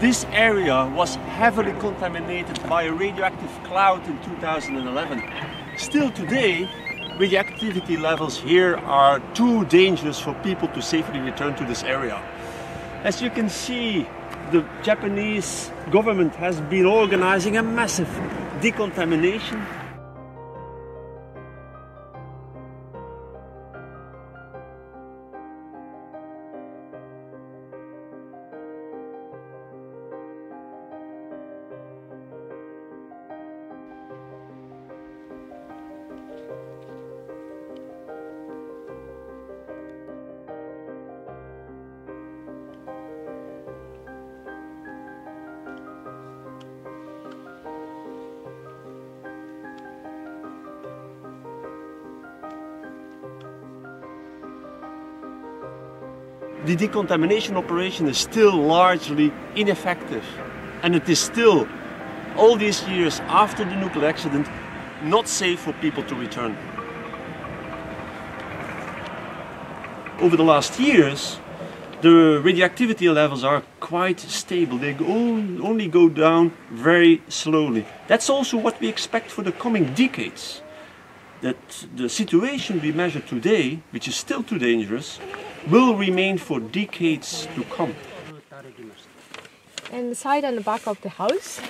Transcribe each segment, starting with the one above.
This area was heavily contaminated by a radioactive cloud in 2011. Still today, radioactivity levels here are too dangerous for people to safely return to this area. As you can see, the Japanese government has been organizing a massive decontamination the decontamination operation is still largely ineffective and it is still, all these years after the nuclear accident, not safe for people to return. Over the last years, the radioactivity levels are quite stable. They only go down very slowly. That's also what we expect for the coming decades. That the situation we measure today, which is still too dangerous, will remain for decades to come. And the side and the back of the house.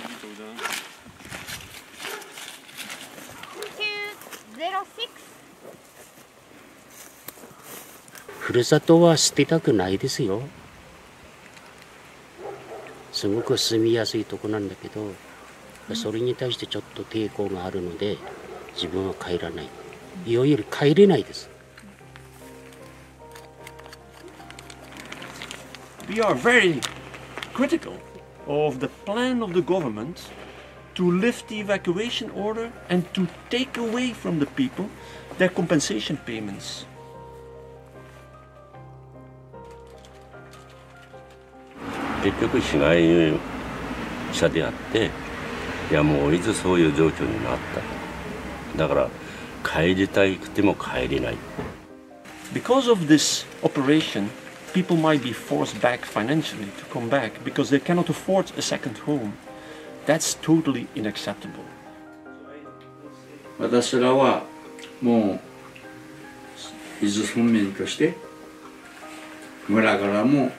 ふるさとは捨てたくないですよすごく住みやすいとこなんだけどそれに対してちょっと抵抗があるので自分は帰らないいよいよ帰れないです we are very critical of the plan of the government to lift the evacuation order and to take away from the people their compensation payments. 結局被害者であっていやもういつそういう状況になっただから帰りたいくても帰れない Because of this operation people might be forced back financially to come back because they cannot afford a second home. That's totally unacceptable. 私らはもう伊豆村民として村からも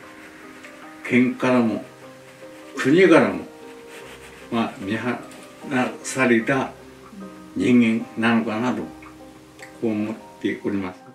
県からも国からもまあ見放された人間なのかなとこう思っております。